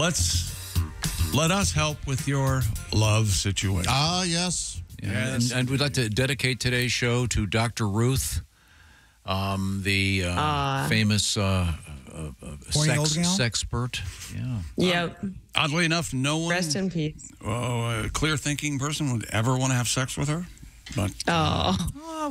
let's let us help with your love situation. Ah, yes. Yes. And, and we'd like to dedicate today's show to Dr. Ruth, um, the uh, famous uh, uh, uh, sex gal? sexpert. Yeah. Yep. Oddly enough, no one, Rest in peace. oh, a clear-thinking person would ever want to have sex with her. But Oh,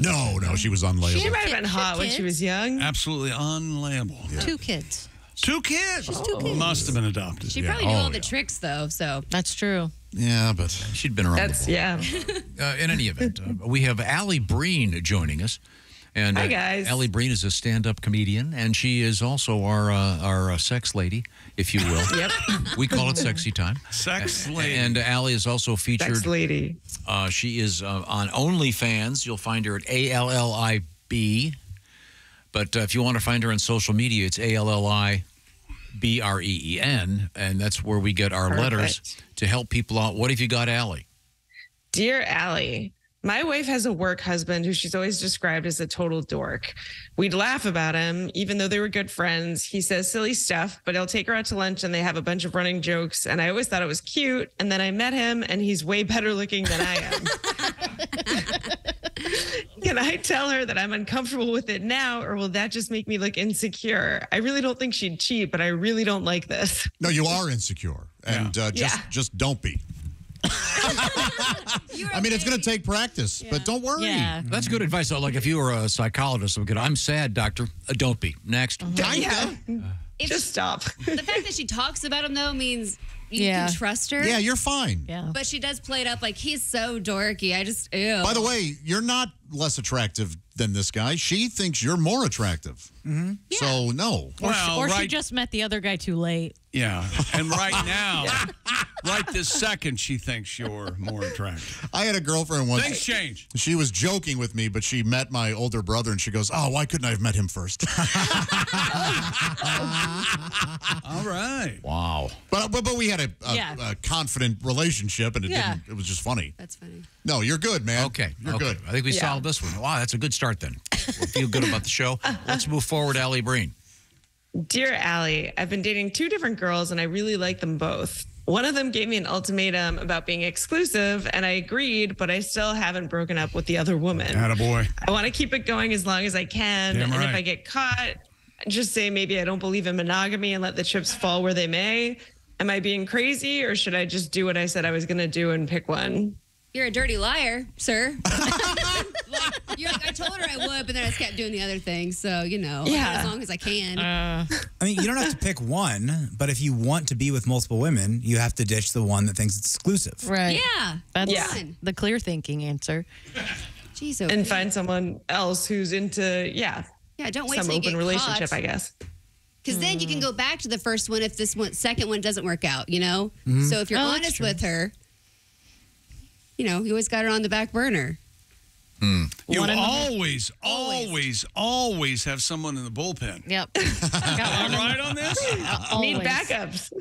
No, no, she was she might have been hot when she was young. absolutely unlayable. Two kids. Two kids. She's two kids. Must have been adopted. She yeah. probably knew Oh, all the yeah. tricks though. So That's true. Yeah, but She'd been around. That's the yeah. Uh, in any event, uh, we have Alli Breen joining us. And Hi, uh, guys. Alli Breen is a stand-up comedian, and she is also our uh, our uh, sex lady, if you will. Yep. We call it sexy time. Sex lady. And Alli is also featured. Sex lady. Uh, she is uh, on OnlyFans. You'll find her at A L L I B. But uh, if you want to find her on social media, it's A L L I B R E E N, and that's where we get our letters to help people out. What have you got, Alli? Dear Alli, my wife has a work husband who she's always described as a total dork. We'd laugh about him, even though they were good friends. He says silly stuff, but he'll take her out to lunch and they have a bunch of running jokes. And I always thought it was cute. And then I met him and he's way better looking than I am. Can I tell her that I'm uncomfortable with it now, or will that just make me look insecure? I really don't think she'd cheat, but I really don't like this. no, you are insecure, and uh, just Yeah. just don't be. I mean, it's going to take practice, but don't worry. Yeah. That's good advice. though. Like if you were a psychologist, we could, I'm sad, doctor. Uh, don't be. Next. Yeah. if Just stop. the fact that she talks about him though means you Yeah. can trust her. Yeah, you're fine. Yeah. But she does play it up like he's so dorky. I just ew. By the way, you're not less attractive than this guy. She thinks you're more attractive. Mm-hmm. So no. Or, Well, or she just met the other guy too late. Yeah. And right now, right this second, she thinks you're more attractive. I had a girlfriend once. Things change. She was joking with me, but she met my older brother and she goes, Oh, why couldn't I have met him first? All right. Wow. but, but but we had a, a, Yeah. a confident relationship and it Yeah. didn't it was just funny. That's funny. No, you're good, man. Okay. You're okay. good. I think we Yeah. solved this one. Wow, that's a good start then. We'll feel good about the show. Let's move forward, Alli Breen. Dear Alli, I've been dating two different girls and I really like them both. One of them gave me an ultimatum about being exclusive, and I agreed, but I still haven't broken up with the other woman. Attaboy. I want to keep it going as long as I can. Damn and if. I get caught, just say maybe I don't believe in monogamy and let the chips fall where they may. Am I being crazy or should I just do what I said I was going to do and pick one? You're a dirty liar, sir. like, you're like, I told her I would, but then I just kept doing the other thing. So, you know, Yeah. as long as I can. Uh, I mean, you don't have to pick one, but if you want to be with multiple women, you have to ditch the one that thinks it's exclusive. right. yeah. That's Yeah. the clear thinking answer. Jeez, okay. And find someone else who's into, yeah, yeah, don't wait some till you open get relationship, caught. I guess. Because then you can hmm. go back to the first one if this one, second one doesn't work out, you know? Mm-hmm. So if you're Oh, honest with her, you know, you always got her on the back burner. Hmm. You One in the- always, always, always have someone in the bullpen. Yep. Am Got I one. right on this? Need backups.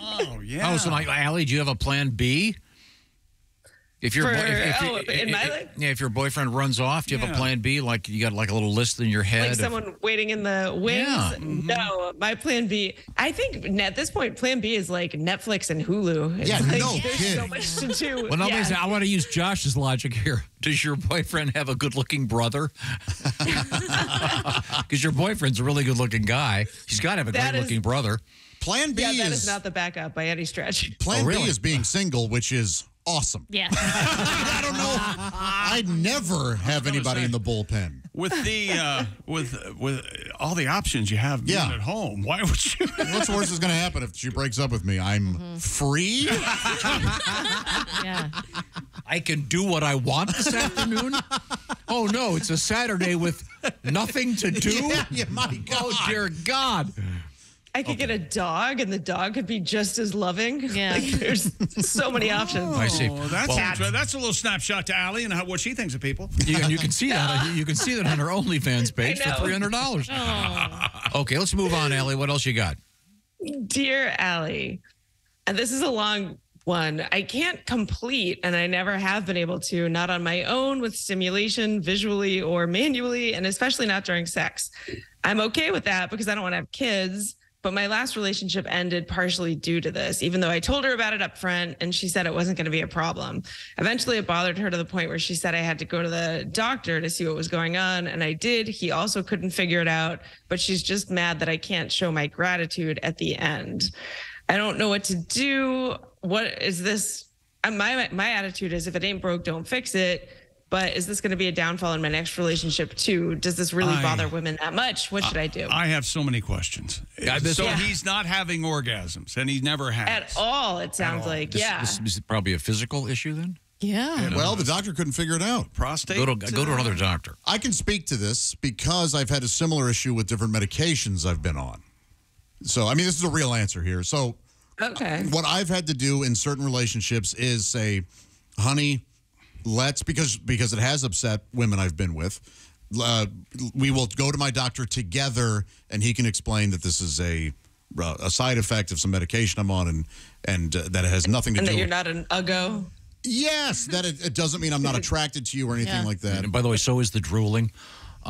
Oh, yeah. Oh, so like Alli, do you have a plan B? If your For- if, if, oh, if- in my if- life? yeah, if your boyfriend runs off, do you have a plan B? Like you got like a little list in your head. like someone waiting in the wings. Yeah. No, mm-hmm. my plan B. I think at this point, plan B is like Netflix and Hulu. It's Yeah, like, no there's so much to do. well, yeah. I want to use Josh's logic here. Does your boyfriend have a good-looking brother? Because your boyfriend's a really good-looking guy. He's got to have a great-looking brother. Plan B yeah, that is, is not the backup by any stretch. Plan Oh, really? B is being single, which is awesome. Yeah. I don't know. I'd never have anybody say. in the bullpen. with the uh, with with all the options you have being Yeah. at home, why would you? What's worse is going to happen if she breaks up with me? I'm Mm-hmm. free. Yeah. I can do what I want this afternoon. Oh no, it's a Saturday with nothing to do. Yeah, yeah, my God. Oh dear God. I could get a dog, and the dog could be just as loving. Yeah. Like, there's so many oh, options. I see. Oh, that's Well, inter- that's a little snapshot to Alli and how, what she thinks of people. You, and you can see that. You can see that on her OnlyFans page for three hundred dollars. Oh. Okay, let's move on, Alli. What else you got? Dear Alli, and this is a long one. I can't complete, and I never have been able to, not on my own with stimulation, visually or manually, and especially not during sex. I'm okay with that because I don't want to have kids, but my last relationship ended partially due to this, even though I told her about it up front and she said it wasn't going to be a problem. Eventually, it bothered her to the point where she said I had to go to the doctor to see what was going on. And I did. He also couldn't figure it out, but she's just mad that I can't show my gratitude at the end. I don't know what to do. What is this? My, my attitude is if it ain't broke, don't fix it. But is this going to be a downfall in my next relationship too? Does this really I- bother women that much? What should I do? I have so many questions. Yeah, so Yeah. he's not having orgasms, and he never has. At all, it sounds like. This, yeah. this is probably a physical issue then. Yeah. Well, the doctor couldn't figure it out. Prostate. Go to go to another uh, doctor. I can speak to this because I've had a similar issue with different medications I've been on. So, I mean, this is a real answer here. So, okay. what I've had to do in certain relationships is say, honey, let's because because it has upset women I've been with. Uh, we will go to my doctor together, and he can explain that this is a uh, a side effect of some medication I'm on, and and uh, that it has nothing to And do. that you're with not an uggo. Yes, that it, it doesn't mean I'm not attracted to you or anything Yeah. like that. And by the way, so is the drooling.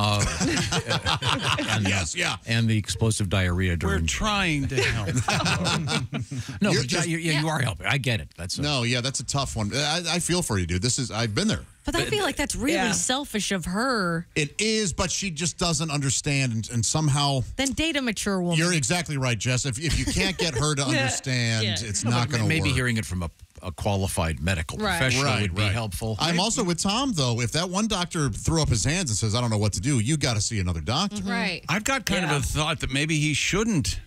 Uh, and, Yes, yeah. and the explosive diarrhea We're trying to help. no, You're but just- yeah, you, yeah, you are helping. I get it. That's a, No, yeah, that's a tough one. I, I feel for you, dude. This is I've been there. But I feel like that's really Yeah. selfish of her. It is, but she just doesn't understand, and, and somehow Then date a mature woman. you're exactly right, Jess. If, if you can't get her to understand, Yeah. it's No, not going to work. maybe hearing it from a, a qualified medical Right. professional Right, would be right. helpful. I'm also with Tom though. If that one doctor threw up his hands and says, "I don't know what to do," you got to see another doctor. Mm-hmm. Right. I've got kind Yeah. of a thought that maybe he shouldn't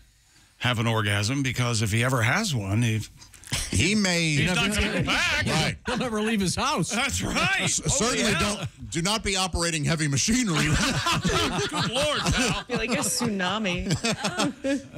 have an orgasm because if he ever has one, he, He may. he's not going to go back. Right. He'll never leave his house. That's right. Certainly Oh, yeah. don't. Do not be operating heavy machinery. Good lord, pal. Be like a tsunami.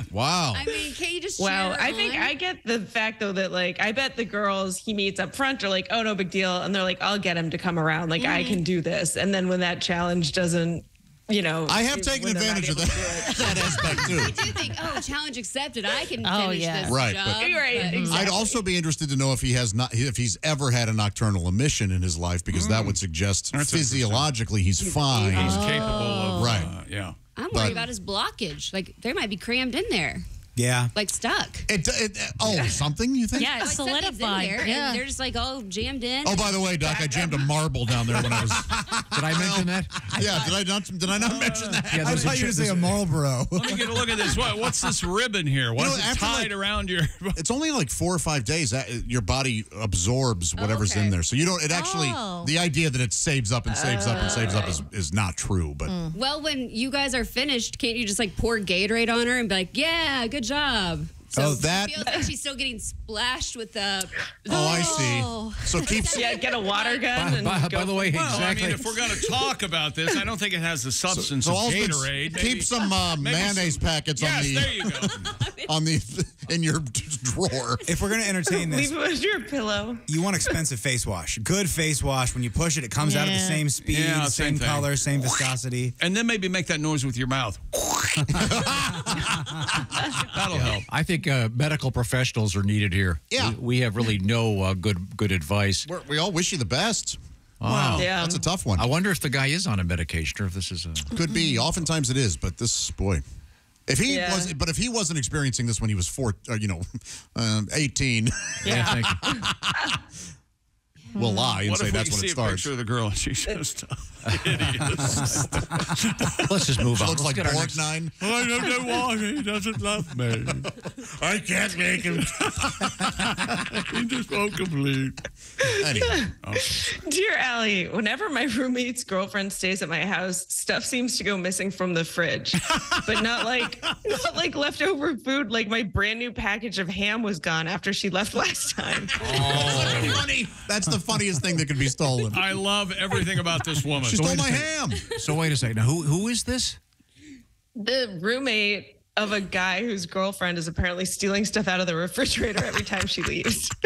wow. I mean, can't you just Wow. cheer I think? I get the fact though that like I bet the girls he meets up front are like, oh no big deal. And they're like, I'll get him to come around. Like I mm-hmm. can do this. And then when that challenge doesn't, you know I have taken when they're not advantage of that, to do it. that aspect too. I do think, oh, challenge accepted. I can Oh, finish yeah. this Right, job. but- You're right, but- exactly. I'd also be interested to know if he has not if he's ever had a nocturnal emission in his life because that would suggest That's physiologically he's fine. He's capable of. Right. Uh, yeah. I'm But- worried about his blockage. Like they might be crammed in there, Yeah. like stuck. It, it, oh, something you think? yeah, Like it's in solidified. there, Yeah. and they're just like all jammed in. Oh, by the way, Doc, I jammed a marble down there when I was. Did I mention that? Yeah, did I not? Did I not mention that? Yeah, I there's a thought you chi- were saying a Marlboro. Let me get a look at this. What, what's this ribbon here? Why You know, is it tied like- around your? It's only like four or five days that uh, your body absorbs oh, whatever's okay. in there. So you don't. It actually Oh. the idea that it saves up and saves up and saves up is, oh. is not true. But hmm. Well, when you guys are finished, can't you just like pour Gatorade on her and be like, "Yeah, good job." So Oh, that- feels like she's still getting splashed with the. oh, I see. So keep. Yeah, get a water gun By, and by- go by the way, Well, exactly. I mean, if we're going to talk about this, I don't think it has the substance So of also Gatorade. Maybe- keep some uh, maybe mayonnaise some- packets Yes, on the Yes, there you go. on the in your drawer. If we're gonna entertain this, leave it with your pillow. you want expensive face wash. Good face wash. When you push it, it comes out at the same speed, Yeah, same, same color, same viscosity. And then maybe make that noise with your mouth. That'll help. I think uh, medical professionals are needed here. Yeah. we, we have really no uh, good good advice. We're, we all wish you the best. Wow. Yeah. That's a tough one. I wonder if the guy is on a medication or if this is a. Could be. Oftentimes it is, but this boy. If he Yeah. was, but if he wasn't experiencing this when he was four, uh, you know, um, eighteen, Yeah. thank you. will hmm. lie and What say if that's we when see it a starts. picture of the girl and she's just hideous? Let's just move on. Looks Let's like get our next- Borgnine. I don't know why he doesn't love me. I can't make him. he just won't complete. Anyway, Dear Alli, whenever my roommate's girlfriend stays at my house, stuff seems to go missing from the fridge. but not like not like leftover food. Like my brand new package of ham was gone after she left last time. Oh. funny. That's the funniest thing that could be stolen. I love everything about this woman. She stole my ham. So wait a second. Now, who who is this? The roommate of a guy whose girlfriend is apparently stealing stuff out of the refrigerator every time she leaves.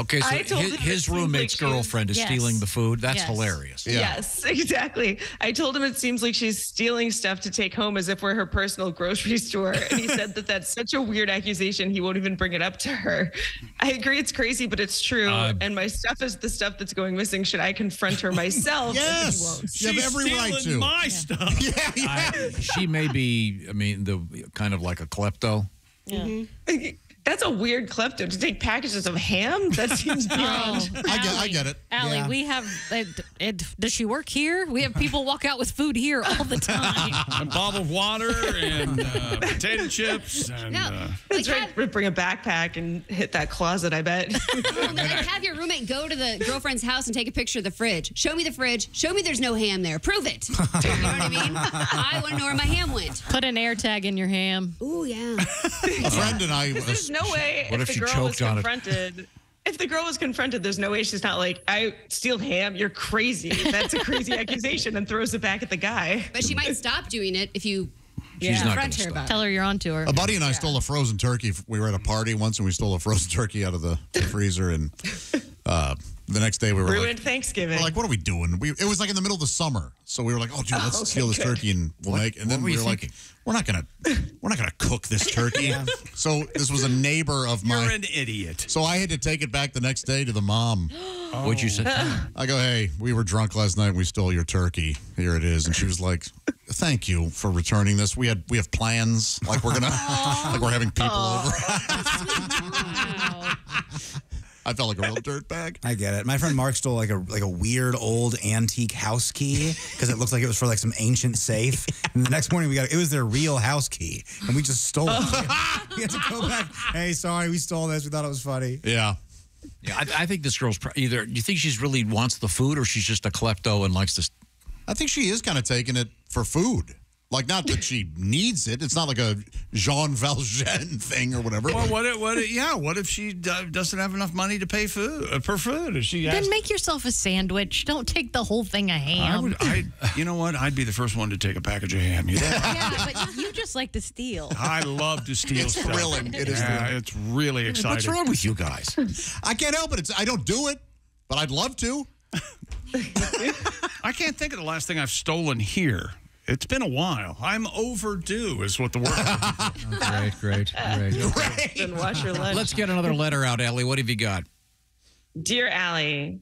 Okay, so his, his roommate's like girlfriend is Yes. stealing the food. That's Yes. hilarious. Yeah. Yes, exactly. I told him it seems like she's stealing stuff to take home as if we're her personal grocery store. And he said that that's such a weird accusation, he won't even bring it up to her. I agree it's crazy, but it's true. Uh, and my stuff is the stuff that's going missing. Should I confront her myself? And he Yes, won't. you have She's every right stealing to. my stuff. Yeah, yeah. I, she may be. I mean, the kind of like a klepto. Mm-hmm. That's a weird klepto to take packages of ham. That seems beyond. Oh, I get, I get it. Alli, Yeah. we have. It, it, does she work here? We have people walk out with food here all the time. A bottle of water and uh, potato chips and No. uh, Like, That's right. have, Bring a backpack and hit that closet. I bet. like, have your roommate go to the girlfriend's house and take a picture of the fridge. Show me the fridge. Show me there's no ham there. Prove it. You know what I mean? I want to know where my ham went. Put an air tag in your ham. Ooh, yeah. A friend and I. There's no way What if if she the girl was choked on it? confronted. If the girl was confronted, there's no way she's not like, I steal ham. You're crazy. That's a crazy accusation and throws it back at the guy. But she might stop doing it if you She's not confront gonna her stop. about it. Tell her you're onto her. A buddy and I stole a frozen turkey. We were at a party once and we stole a frozen turkey out of the, the freezer. And uh, the next day we were Ruined like, Thanksgiving. we're like, what are we doing? We, it was like in the middle of the summer. So we were like, oh, dude, oh, let's okay, steal this good. turkey and we'll make. And then were we you were like, we're not gonna, we're not gonna cook this turkey. So this was a neighbor of mine. you're mine. an idiot. So I had to take it back the next day to the mom. Oh. What'd you say? I go, hey, we were drunk last night. and We stole your turkey. Here it is. And she was like, thank you for returning this. We had we have plans. Like we're gonna, like we're having people over. I felt like a real dirtbag. I get it. My friend Mark stole like a like a weird old antique house key because it looked like it was for like some ancient safe. And the next morning we got it was their real house key, and we just stole it. we had to go back. Hey, sorry, we stole this. We thought it was funny. Yeah. Yeah, I, I think this girl's pro- either. Do you think she's really wants the food, or she's just a klepto and likes to? I think she is kind of taking it for food. Like, not that she needs it. It's not like a Jean Valjean thing or whatever. Well, what? If, what? If, yeah. What if she doesn't have enough money to pay food uh, for food? If she has, Then make yourself a sandwich. Don't take the whole thing of I ham. would. I. You know what? I'd be the first one to take a package of ham. You know? yeah, but you just like to steal. I love to steal It's stuff. thrilling. It is Yeah, thrilling. it's really exciting. What's wrong with you guys? I can't help it. It's, I don't do it, but I'd love to. I can't think of the last thing I've stolen here. It's been a while. I'm overdue, is what the word. great, great, great. Then wash your lunch. Let's get another letter out, Alli. What have you got? Dear Alli,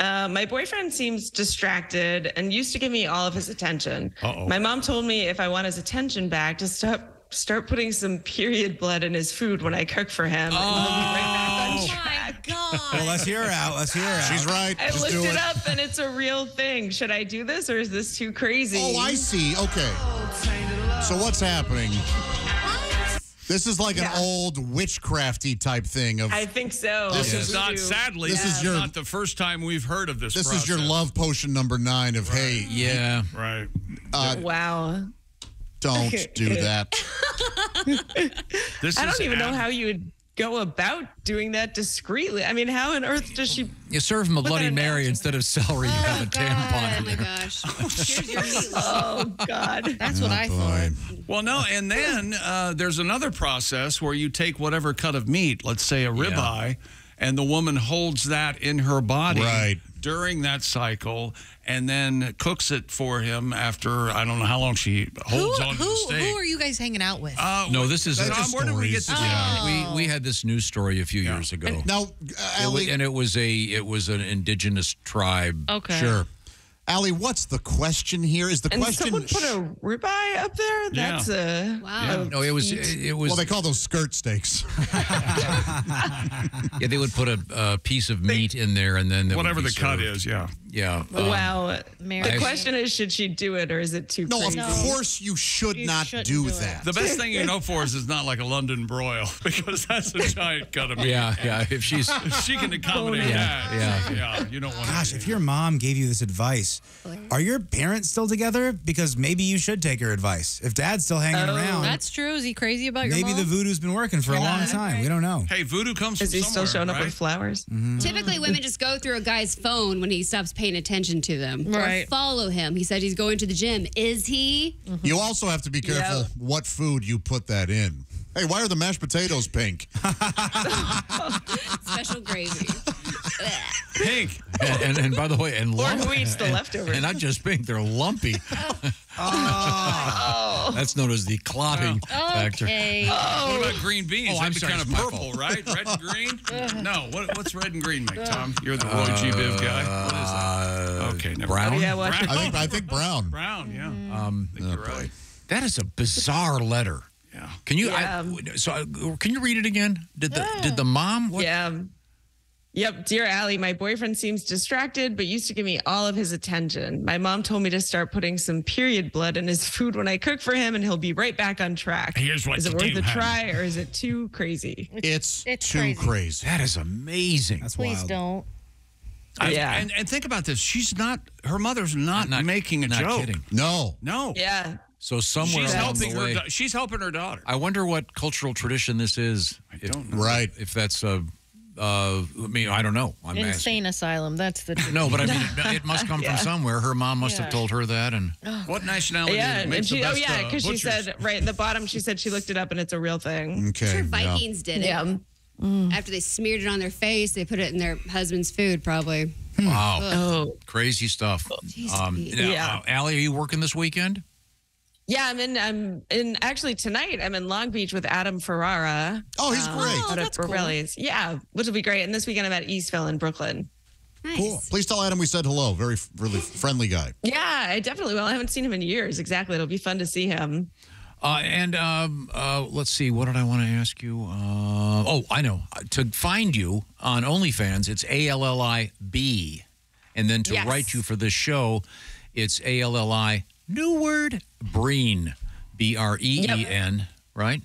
uh, my boyfriend seems distracted and used to give me all of his attention. Uh-oh. My mom told me if I want his attention back, to stop start putting some period blood in his food when I cook for him. Oh, he'll be right back on. Well, let's hear her out. Let's hear her out. She's right. I Just looked do it it. up and it's a real thing. Should I do this or is this too crazy? Oh, I see. Okay. So what's happening? This is like an old witchcrafty type thing of I think so. This is not, sadly, This this is is your- not the first time we've heard of this. this is your love potion number nine of hey, Yeah, Right. uh, Wow. Don't do that. This I don't even know how you would go about doing that discreetly. I mean, how on earth does she? you serve him a Bloody that in Mary instead of celery. You have a tampon Oh in my there. gosh. Here's your meatloaf. Oh God. That's what I Boy. thought. Well, no, and then uh, there's another process where you take whatever cut of meat, let's say a ribeye, and the woman holds that in her body Right. During that cycle, and then cooks it for him after I don't know how long she Who, holds on to the who, steak. who are you guys hanging out with? Uh, No, this is- Tom, That's just where did we get this? Yeah, we we had this news story a few years ago. Now, uh, It wa- Alli, and it was a it was an indigenous tribe. okay. sure. Alli, what's the question here? Is the And question? someone put a ribeye up there. Yeah. That's a Wow. No, it was it, it was well, they call those skirt steaks. yeah. They would put a, a piece of meat in there, and then Whatever be the cut is, yeah. Yeah. um, wow. Mary. The question is, should she do it or is it too No, of course you should You not do, do that. The best thing you know for is it's not like a London broil because that's a giant cut of meat. Yeah, yeah. If she's If she can accommodate Yeah, that. yeah. yeah. You don't want Gosh, to. if your mom gave you this advice, are your parents still together? Because maybe you should take her advice. If dad's still hanging Oh, around, That's true. Is he crazy about your maybe mom? the voodoo's been working for a long time. We don't know. Hey, voodoo comes from. Is from he still somewhere, showing up with flowers? Typically, women just go through a guy's phone when he stops paying attention to them. Right. Or follow him. He said he's going to the gym. Is he? Mm-hmm. You also have to be careful Yeah. what food you put that in. Hey, why are the mashed potatoes pink? Special gravy. Pink. and, and, and by the way, and Or lump- who the and- leftovers? And not just pink, they're lumpy. Oh, That's known as the clotting factor. Okay. What about green beans? Oh, I'm sorry, kind of it's purple, right? Red and green? no. What, what's red and green make, Tom? You're the Roy G. Biv guy. What is that? Uh, Okay, never brown? mind. Yeah, watch Brown. I think I think brown. Brown, yeah. Um, I think you're right. that is a bizarre letter. Yeah. Can you? Yeah. I, so uh, can you read it again? Did the did the mom? What, Yeah. Yep, dear Alli, my boyfriend seems distracted, but used to give me all of his attention. My mom told me to start putting some period blood in his food when I cook for him, and he'll be right back on track. Here's what is it worth do, a honey. try, or is it too crazy? It's, It's too crazy. crazy. That is amazing. That's Please wild. don't. I- Yeah. and, and think about this. She's not. Her mother's not, Not- making a not joke. kidding. No. No. Yeah, So somewhere She's along helping the her. way, da- she's helping her daughter. I wonder what cultural tradition this is. I don't know. Right. If that's a, uh, I mean, I don't know. I'm asking. Insane asylum. That's the. No, but I mean, it, it must come Yeah. from somewhere. Her mom must have told her that, and What nationality yeah, and makes the she. Oh best, yeah, uh, because she said right at the bottom. She said she looked it up, and it's a real thing. Okay. Sure, yeah. Vikings did it. Yeah. After they smeared it on their face, they put it in their husband's food, probably. wow, Oh. crazy stuff. Um, now, Yeah. uh, Alli, are you working this weekend? Yeah, I'm in. I'm in. Actually, tonight I'm in Long Beach with Adam Ferrara. Oh, he's great. Oh, out of that's cool. Yeah, which will be great. And this weekend I'm at Eastville in Brooklyn. Nice. Cool. Please tell Adam we said hello. Very, really friendly guy. Yeah, I definitely will. I haven't seen him in years. Exactly. It'll be fun to see him. Uh, and um, uh, let's see, what did I want to ask you? Uh, oh, I know. Uh, To find you on OnlyFans, it's A L L I B. And then to Yes. write you for this show, it's A L L I, new word, Breen, B R E E N, right?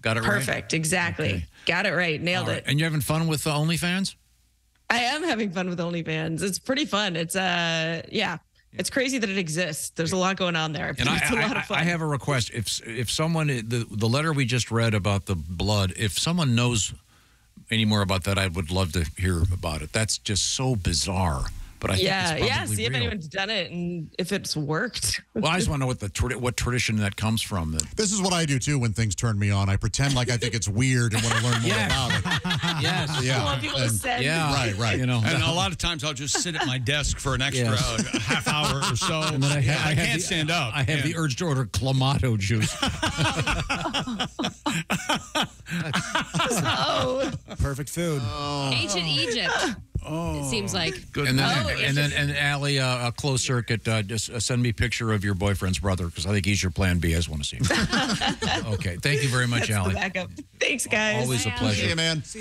Got it right? Perfect. Exactly. Okay. Got it right. Nailed right. it. And you're having fun with uh, OnlyFans? I am having fun with OnlyFans. It's pretty fun. It's uh yeah. It's crazy that it exists. There's a lot going on there. And I, it's a lot I, of fun. I have a request. If if someone the the letter we just read about the blood, if someone knows any more about that, I would love to hear about it. That's just so bizarre. But I yeah, think yeah. probably See if anyone's done it and if it's worked. Well, I just want to know what the tradi- what tradition that comes from. That This is what I do too when things turn me on. I pretend like I think it's weird and want to learn more Yes. about it. yes, Yeah. I want people to And- send. yeah, Right, right. You know, And a lot of times I'll just sit at my desk for an extra Yes. uh, half hour or so. And then I, ha- I, I have can't the- stand up. I have the urge to order clamato juice. Oh, Perfect food. Ancient Egypt. It seems like. Good and then Oh, and then and Alli, uh, a closed circuit. Uh, just uh, send me a picture of your boyfriend's brother because I think he's your plan B. I just want to see him. okay, thank you very much, that's the Alli. backup. Thanks, guys. Always a pleasure. Hey, man.